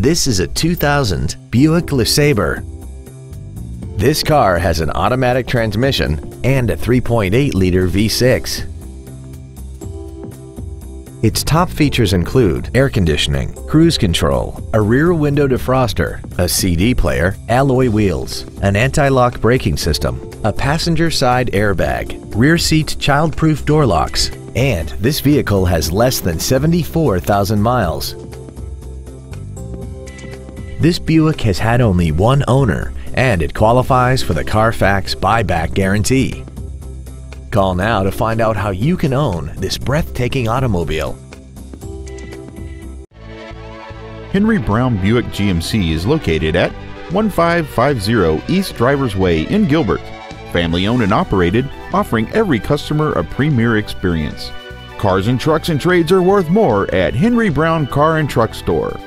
This is a 2000 Buick LeSabre. This car has an automatic transmission and a 3.8-liter V6. Its top features include air conditioning, cruise control, a rear window defroster, a CD player, alloy wheels, an anti-lock braking system, a passenger side airbag, rear seat child-proof door locks, and this vehicle has less than 74,000 miles. This Buick has had only one owner and it qualifies for the Carfax buyback guarantee. Call now to find out how you can own this breathtaking automobile. Henry Brown Buick GMC is located at 1550 East Drivers Way in Gilbert. Family owned and operated, offering every customer a premier experience. Cars and trucks and trades are worth more at Henry Brown Car and Truck Store.